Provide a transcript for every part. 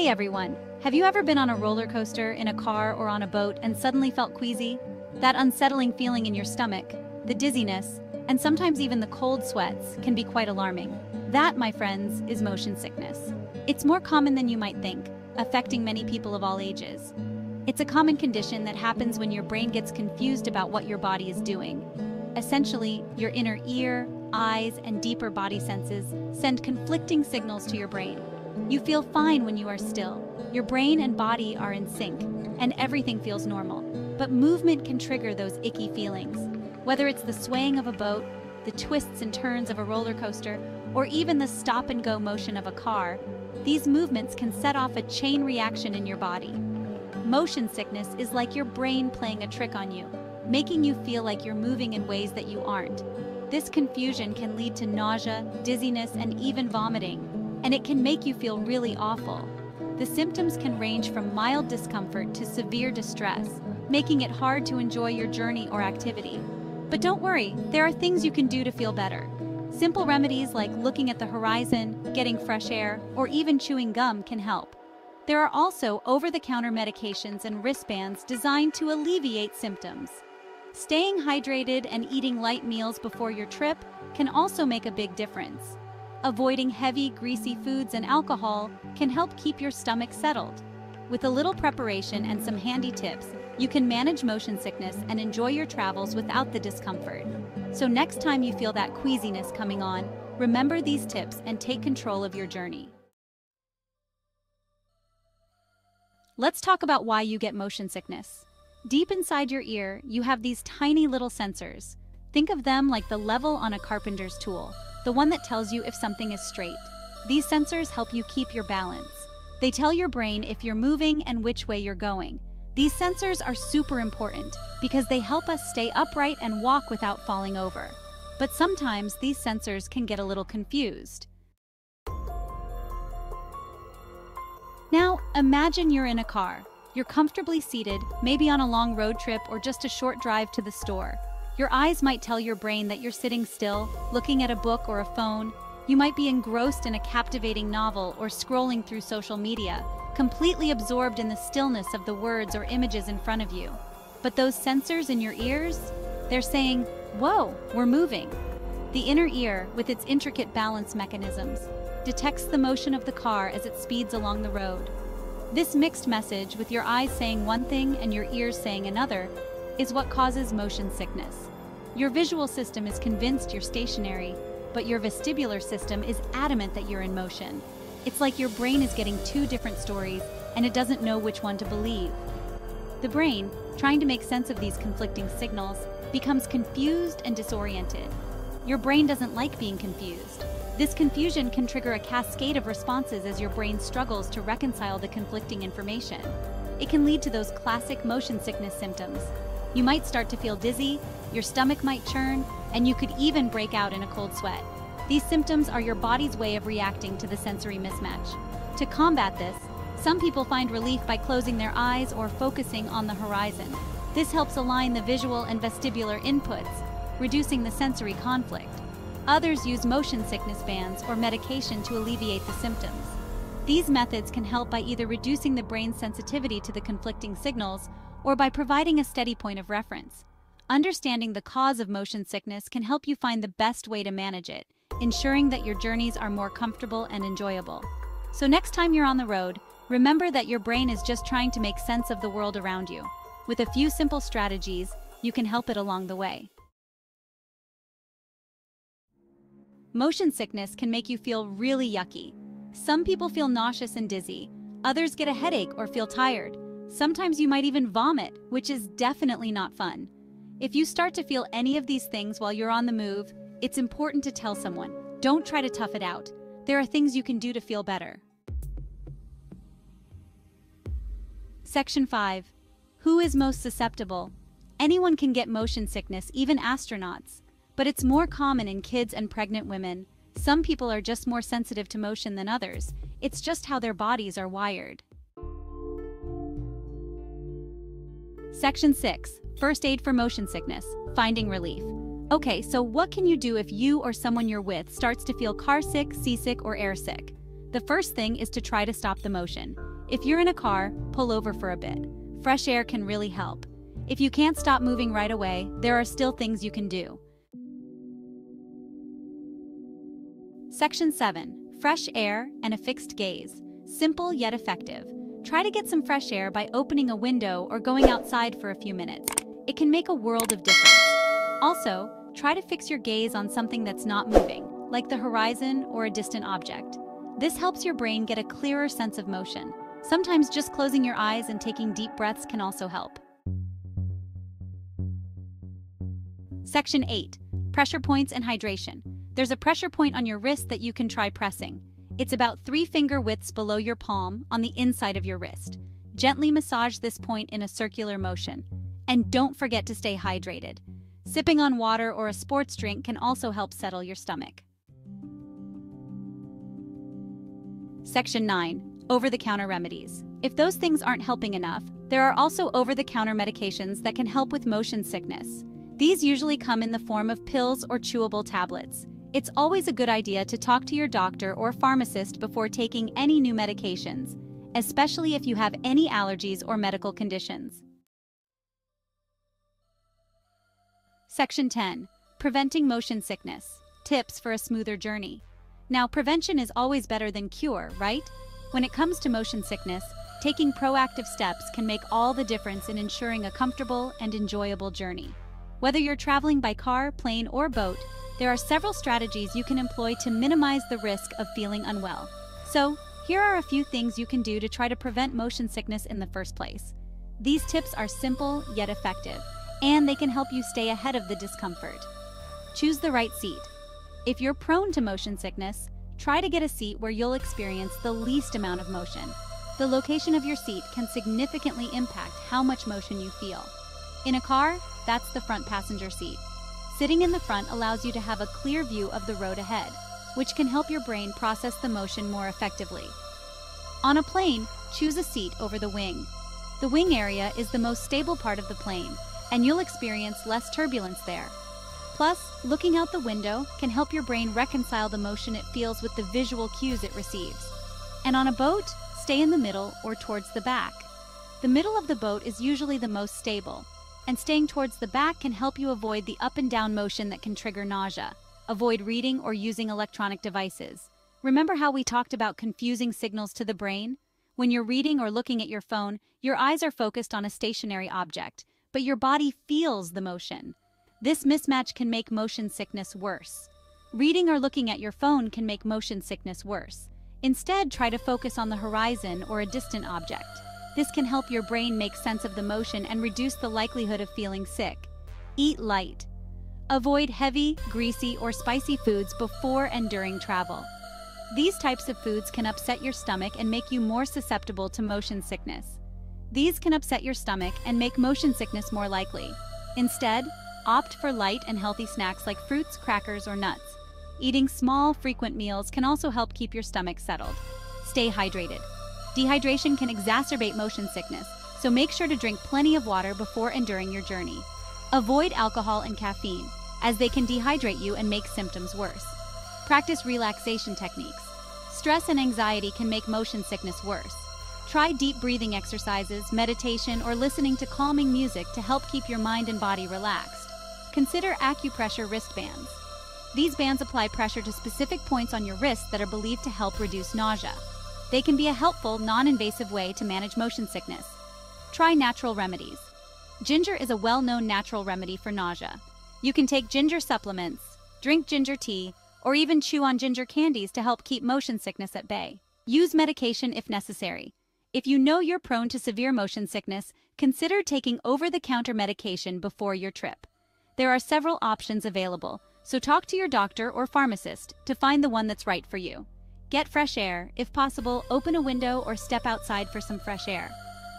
Hey everyone, have you ever been on a roller coaster, in a car, or on a boat and suddenly felt queasy? That unsettling feeling in your stomach, the dizziness, and sometimes even the cold sweats can be quite alarming. That, my friends, is motion sickness. It's more common than you might think, affecting many people of all ages. It's a common condition that happens when your brain gets confused about what your body is doing. Essentially, your inner ear, eyes, and deeper body senses send conflicting signals to your brain. You feel fine when you are still. Your brain and body are in sync, and everything feels normal. But movement can trigger those icky feelings. Whether it's the swaying of a boat, the twists and turns of a roller coaster, or even the stop and go motion of a car, these movements can set off a chain reaction in your body. Motion sickness is like your brain playing a trick on you, making you feel like you're moving in ways that you aren't. This confusion can lead to nausea, dizziness, and even vomiting, and it can make you feel really awful. The symptoms can range from mild discomfort to severe distress, making it hard to enjoy your journey or activity. But don't worry, there are things you can do to feel better. Simple remedies like looking at the horizon, getting fresh air, or even chewing gum can help. There are also over-the-counter medications and wristbands designed to alleviate symptoms. Staying hydrated and eating light meals before your trip can also make a big difference. Avoiding heavy, greasy foods and alcohol can help keep your stomach settled. With a little preparation and some handy tips, you can manage motion sickness and enjoy your travels without the discomfort. So next time you feel that queasiness coming on, remember these tips and take control of your journey. Let's talk about why you get motion sickness. Deep inside your ear, you have these tiny little sensors. Think of them like the level on a carpenter's tool the one that tells you if something is straight. These sensors help you keep your balance. They tell your brain if you're moving and which way you're going. These sensors are super important because they help us stay upright and walk without falling over. But sometimes these sensors can get a little confused. Now, imagine you're in a car. You're comfortably seated, maybe on a long road trip or just a short drive to the store. Your eyes might tell your brain that you're sitting still, looking at a book or a phone. You might be engrossed in a captivating novel or scrolling through social media, completely absorbed in the stillness of the words or images in front of you. But those sensors in your ears, they're saying, whoa, we're moving. The inner ear, with its intricate balance mechanisms, detects the motion of the car as it speeds along the road. This mixed message, with your eyes saying one thing and your ears saying another, is what causes motion sickness. Your visual system is convinced you're stationary, but your vestibular system is adamant that you're in motion. It's like your brain is getting two different stories and it doesn't know which one to believe. The brain, trying to make sense of these conflicting signals, becomes confused and disoriented. Your brain doesn't like being confused. This confusion can trigger a cascade of responses as your brain struggles to reconcile the conflicting information. It can lead to those classic motion sickness symptoms, you might start to feel dizzy, your stomach might churn, and you could even break out in a cold sweat. These symptoms are your body's way of reacting to the sensory mismatch. To combat this, some people find relief by closing their eyes or focusing on the horizon. This helps align the visual and vestibular inputs, reducing the sensory conflict. Others use motion sickness bands or medication to alleviate the symptoms. These methods can help by either reducing the brain's sensitivity to the conflicting signals or by providing a steady point of reference. Understanding the cause of motion sickness can help you find the best way to manage it, ensuring that your journeys are more comfortable and enjoyable. So next time you're on the road, remember that your brain is just trying to make sense of the world around you. With a few simple strategies, you can help it along the way. Motion sickness can make you feel really yucky. Some people feel nauseous and dizzy, others get a headache or feel tired. Sometimes you might even vomit, which is definitely not fun. If you start to feel any of these things while you're on the move, it's important to tell someone. Don't try to tough it out. There are things you can do to feel better. Section 5. Who is most susceptible? Anyone can get motion sickness, even astronauts. But it's more common in kids and pregnant women. Some people are just more sensitive to motion than others. It's just how their bodies are wired. Section 6 First Aid for Motion Sickness Finding Relief. Okay, so what can you do if you or someone you're with starts to feel car sick, seasick, or airsick? The first thing is to try to stop the motion. If you're in a car, pull over for a bit. Fresh air can really help. If you can't stop moving right away, there are still things you can do. Section 7. Fresh air and a fixed gaze. Simple yet effective. Try to get some fresh air by opening a window or going outside for a few minutes. It can make a world of difference. Also, try to fix your gaze on something that's not moving, like the horizon or a distant object. This helps your brain get a clearer sense of motion. Sometimes just closing your eyes and taking deep breaths can also help. Section 8. Pressure points and hydration. There's a pressure point on your wrist that you can try pressing. It's about three finger widths below your palm on the inside of your wrist. Gently massage this point in a circular motion. And don't forget to stay hydrated. Sipping on water or a sports drink can also help settle your stomach. Section 9. Over-the-counter remedies. If those things aren't helping enough, there are also over-the-counter medications that can help with motion sickness. These usually come in the form of pills or chewable tablets. It's always a good idea to talk to your doctor or pharmacist before taking any new medications, especially if you have any allergies or medical conditions. Section 10. Preventing motion sickness. Tips for a smoother journey. Now, prevention is always better than cure, right? When it comes to motion sickness, taking proactive steps can make all the difference in ensuring a comfortable and enjoyable journey. Whether you're traveling by car, plane, or boat, there are several strategies you can employ to minimize the risk of feeling unwell. So, here are a few things you can do to try to prevent motion sickness in the first place. These tips are simple yet effective, and they can help you stay ahead of the discomfort. Choose the right seat. If you're prone to motion sickness, try to get a seat where you'll experience the least amount of motion. The location of your seat can significantly impact how much motion you feel. In a car, that's the front passenger seat. Sitting in the front allows you to have a clear view of the road ahead, which can help your brain process the motion more effectively. On a plane, choose a seat over the wing. The wing area is the most stable part of the plane, and you'll experience less turbulence there. Plus, looking out the window can help your brain reconcile the motion it feels with the visual cues it receives. And on a boat, stay in the middle or towards the back. The middle of the boat is usually the most stable, and staying towards the back can help you avoid the up and down motion that can trigger nausea. Avoid reading or using electronic devices. Remember how we talked about confusing signals to the brain? When you're reading or looking at your phone, your eyes are focused on a stationary object, but your body feels the motion. This mismatch can make motion sickness worse. Reading or looking at your phone can make motion sickness worse. Instead, try to focus on the horizon or a distant object. This can help your brain make sense of the motion and reduce the likelihood of feeling sick. Eat light. Avoid heavy, greasy, or spicy foods before and during travel. These types of foods can upset your stomach and make you more susceptible to motion sickness. These can upset your stomach and make motion sickness more likely. Instead, Opt for light and healthy snacks like fruits, crackers, or nuts. Eating small, frequent meals can also help keep your stomach settled. Stay hydrated. Dehydration can exacerbate motion sickness, so make sure to drink plenty of water before and during your journey. Avoid alcohol and caffeine, as they can dehydrate you and make symptoms worse. Practice relaxation techniques. Stress and anxiety can make motion sickness worse. Try deep breathing exercises, meditation, or listening to calming music to help keep your mind and body relaxed. Consider acupressure wristbands. These bands apply pressure to specific points on your wrist that are believed to help reduce nausea. They can be a helpful, non-invasive way to manage motion sickness. Try natural remedies. Ginger is a well-known natural remedy for nausea. You can take ginger supplements, drink ginger tea, or even chew on ginger candies to help keep motion sickness at bay. Use medication if necessary. If you know you're prone to severe motion sickness, consider taking over-the-counter medication before your trip. There are several options available, so talk to your doctor or pharmacist to find the one that's right for you. Get fresh air. If possible, open a window or step outside for some fresh air.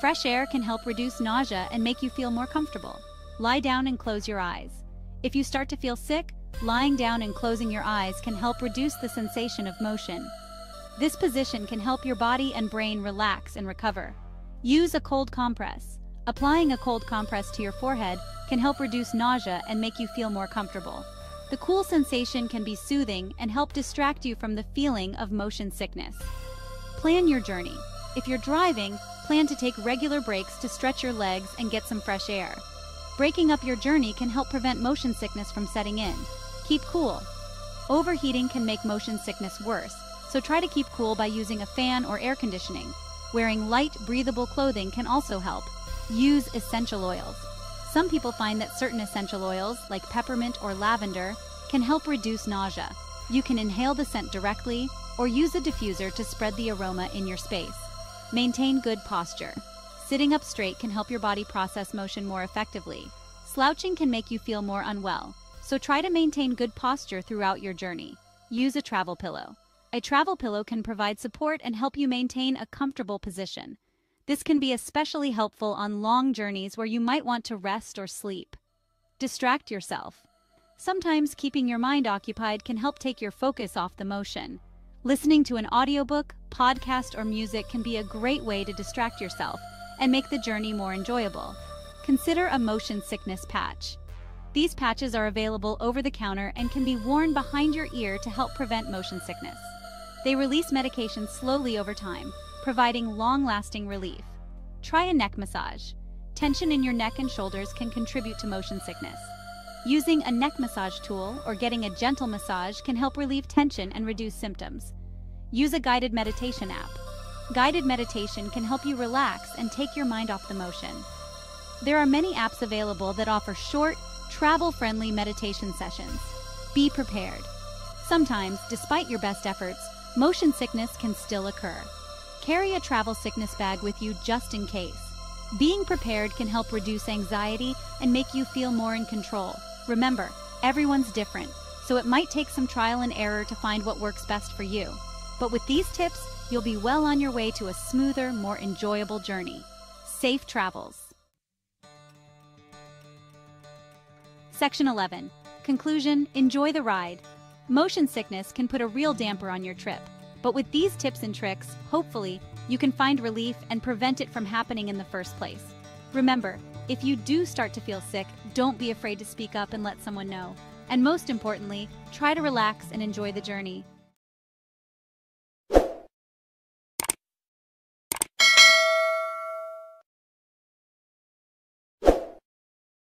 Fresh air can help reduce nausea and make you feel more comfortable. Lie down and close your eyes. If you start to feel sick, lying down and closing your eyes can help reduce the sensation of motion. This position can help your body and brain relax and recover. Use a cold compress. Applying a cold compress to your forehead can help reduce nausea and make you feel more comfortable. The cool sensation can be soothing and help distract you from the feeling of motion sickness. Plan your journey. If you're driving, plan to take regular breaks to stretch your legs and get some fresh air. Breaking up your journey can help prevent motion sickness from setting in. Keep cool. Overheating can make motion sickness worse, so try to keep cool by using a fan or air conditioning. Wearing light, breathable clothing can also help. Use essential oils. Some people find that certain essential oils, like peppermint or lavender, can help reduce nausea. You can inhale the scent directly or use a diffuser to spread the aroma in your space. Maintain good posture. Sitting up straight can help your body process motion more effectively. Slouching can make you feel more unwell, so try to maintain good posture throughout your journey. Use a travel pillow. A travel pillow can provide support and help you maintain a comfortable position. This can be especially helpful on long journeys where you might want to rest or sleep. Distract yourself. Sometimes keeping your mind occupied can help take your focus off the motion. Listening to an audiobook, podcast, or music can be a great way to distract yourself and make the journey more enjoyable. Consider a motion sickness patch. These patches are available over the counter and can be worn behind your ear to help prevent motion sickness. They release medication slowly over time, providing long-lasting relief. Try a neck massage. Tension in your neck and shoulders can contribute to motion sickness. Using a neck massage tool or getting a gentle massage can help relieve tension and reduce symptoms. Use a guided meditation app. Guided meditation can help you relax and take your mind off the motion. There are many apps available that offer short, travel-friendly meditation sessions. Be prepared. Sometimes, despite your best efforts, motion sickness can still occur. Carry a travel sickness bag with you just in case. Being prepared can help reduce anxiety and make you feel more in control. Remember, everyone's different, so it might take some trial and error to find what works best for you. But with these tips, you'll be well on your way to a smoother, more enjoyable journey. Safe travels. Section 11. Conclusion Enjoy the ride. Motion sickness can put a real damper on your trip, but with these tips and tricks, hopefully, you can find relief and prevent it from happening in the first place. Remember, if you do start to feel sick, don't be afraid to speak up and let someone know. And most importantly, try to relax and enjoy the journey.